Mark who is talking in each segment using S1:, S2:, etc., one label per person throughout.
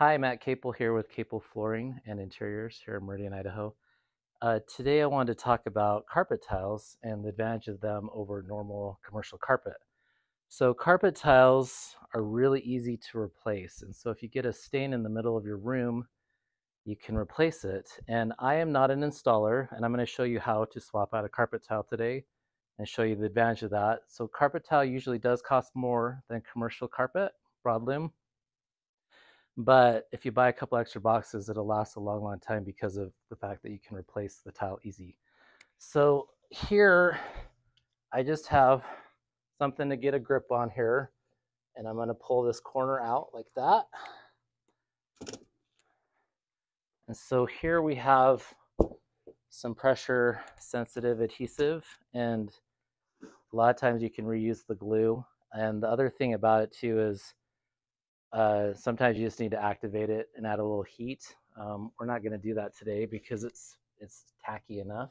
S1: Hi, Matt Capell here with Capell Flooring and Interiors here in Meridian, Idaho. Uh, today I wanted to talk about carpet tiles and the advantage of them over normal commercial carpet. So carpet tiles are really easy to replace. And so if you get a stain in the middle of your room, you can replace it. And I am not an installer, and I'm going to show you how to swap out a carpet tile today and show you the advantage of that. So carpet tile usually does cost more than commercial carpet, broadloom. But if you buy a couple extra boxes, it'll last a long, long time because of the fact that you can replace the tile easy. So here, I just have something to get a grip on here. And I'm gonna pull this corner out like that. And so here we have some pressure sensitive adhesive and a lot of times you can reuse the glue. And the other thing about it too is uh, sometimes you just need to activate it and add a little heat. Um, we're not going to do that today because it's it's tacky enough.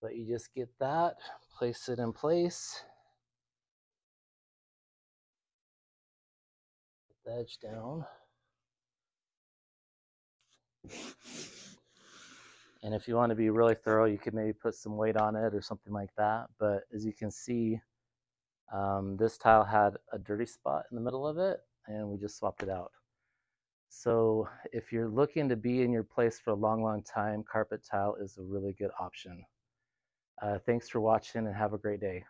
S1: But you just get that, place it in place. The edge down. And if you want to be really thorough, you could maybe put some weight on it or something like that. But as you can see, um, this tile had a dirty spot in the middle of it and we just swapped it out. So if you're looking to be in your place for a long, long time, carpet tile is a really good option. Uh, thanks for watching and have a great day.